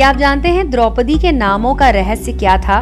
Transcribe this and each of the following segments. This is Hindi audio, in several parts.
क्या आप जानते हैं द्रौपदी के नामों का रहस्य क्या था?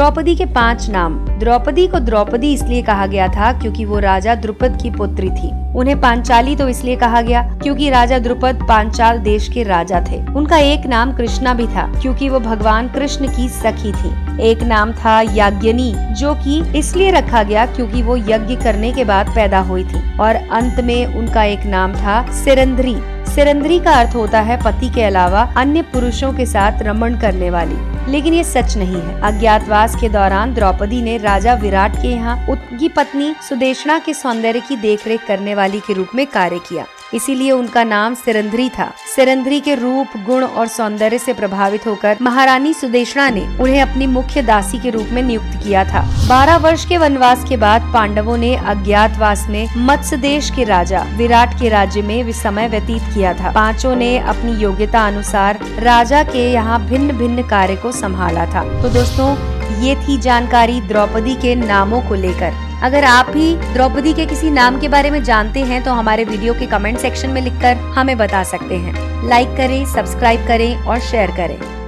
द्रौपदी के पाँच नाम। द्रौपदी को द्रौपदी इसलिए कहा गया था क्योंकि वो राजा द्रुपद की पुत्री थी। उन्हें पांचाली तो इसलिए कहा गया क्योंकि राजा द्रुपद पांचाल देश के राजा थे। उनका एक नाम कृष्णा भी था क्योंकि वो भगवान कृष्ण की सखी थी। एक नाम था याज्ञनी, जो कि इसलिए रखा गया क्योंकि वो यज्ञ करने के बाद पैदा हुई थी। और अंत में उनका एक नाम था सिरंधरी सिरंदरी का अर्थ होता है पति के अलावा अन्य पुरुषों के साथ रमण करने वाली। लेकिन ये सच नहीं है। अज्ञातवास के दौरान द्रौपदी ने राजा विराट के यहाँ उनकी पत्नी सुदेशना के सौंदर्य की देखरेख करने वाली के रूप में कार्य किया। इसीलिए उनका नाम सिरंधरी था। सिरंधरी के रूप, गुण और सौंदर्य से प्रभावित होकर महारानी सुदेशना ने उन्हें अपनी मुख्य दासी के रूप में नियुक्त किया था। बारह वर्ष के वनवास के बाद पांडवों ने अज्ञातवास में मत्स्य देश के राजा, विराट के राज्य में समय व्यतीत किया था। पाँचों ने अपनी योग्यता अनुसार राजा के यहाँ भिन्न भिन्न कार्य को संभाला था। तो दोस्तों, ये थी जानकारी द्रौपदी के नामों को लेकर। अगर आप भी द्रौपदी के किसी नाम के बारे में जानते हैं तो हमारे वीडियो के कमेंट सेक्शन में लिखकर हमें बता सकते हैं। लाइक करें सब्सक्राइब करें और शेयर करें।